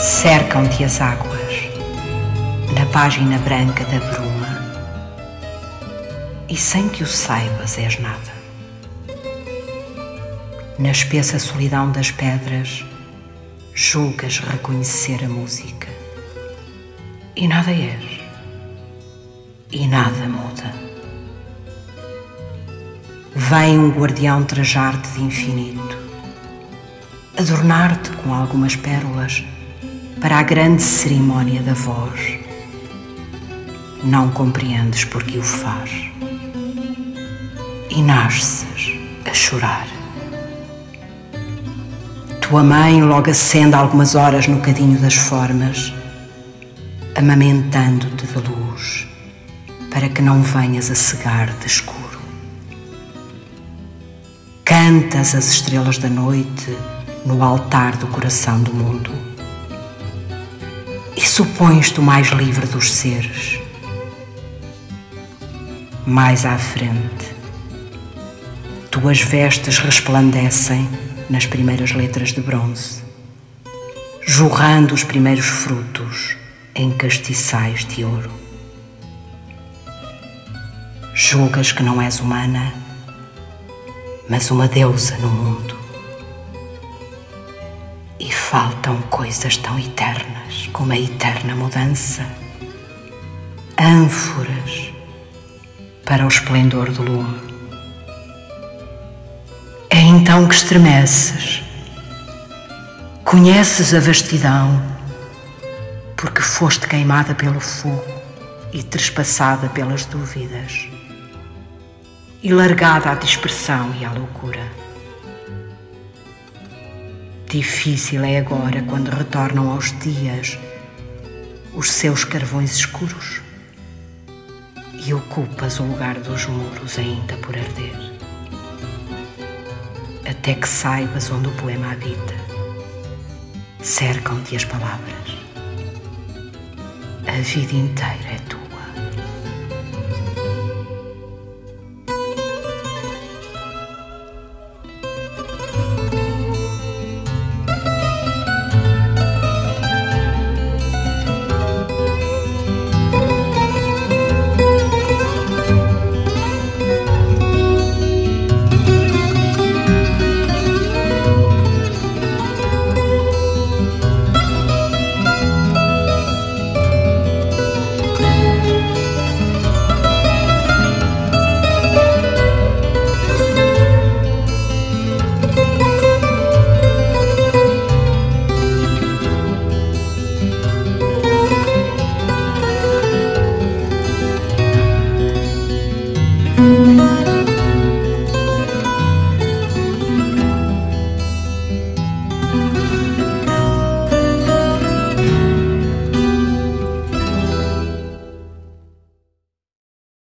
Cercam-te as águas na página branca da bruma e sem que o saibas és nada. Na espessa solidão das pedras julgas reconhecer a música e nada és e nada muda. Vem um guardião trajar-te de infinito, adornar-te com algumas pérolas para a grande cerimónia da voz. Não compreendes porque o faz e nasces a chorar. Tua mãe logo acende algumas horas no cadinho das formas, amamentando-te de luz, para que não venhas a cegar de escuro. Cantas as estrelas da noite no altar do coração do mundo e supões-te o mais livre dos seres. Mais à frente, tuas vestes resplandecem nas primeiras letras de bronze, jorrando os primeiros frutos em castiçais de ouro. Julgas que não és humana, mas uma deusa no mundo. E faltam coisas tão eternas como a eterna mudança, ânforas para o esplendor do lume. É então que estremeces, conheces a vastidão, porque foste queimada pelo fogo e trespassada pelas dúvidas e largada à dispersão e à loucura. Difícil é agora quando retornam aos dias os seus carvões escuros e ocupas o lugar dos muros ainda por arder. Até que saibas onde o poema habita, cercam-te as palavras. A vida inteira é tua.